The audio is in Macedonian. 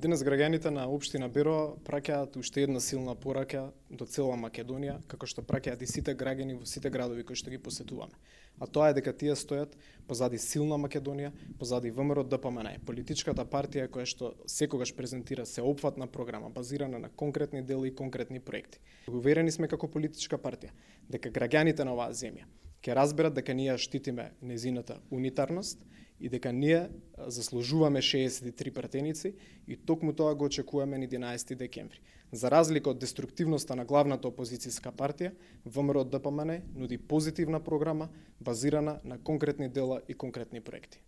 Денес граѓаните на општина Беро праќаат уште една силна порака до цела Македонија, како што праќаат и сите граѓани во сите градови кои што ги посетуваме. А тоа е дека тие стојат позади силна Македонија, позади ВМРО ДПМН, политичката партија која што секогаш презентира сеопфатна програма базирана на конкретни дела и конкретни проекти. Уверени сме како политичка партија дека граѓаните на оваа земја ќе разберат дека ние штитиме незината унитарност и дека ние заслужуваме 63 пратеници и токму тоа го очекуваме на 11 декември. За разлика од деструктивноста на главната опозицијска партија, ВМРО ДПМН нуди позитивна програма базирана на конкретни дела и конкретни проекти.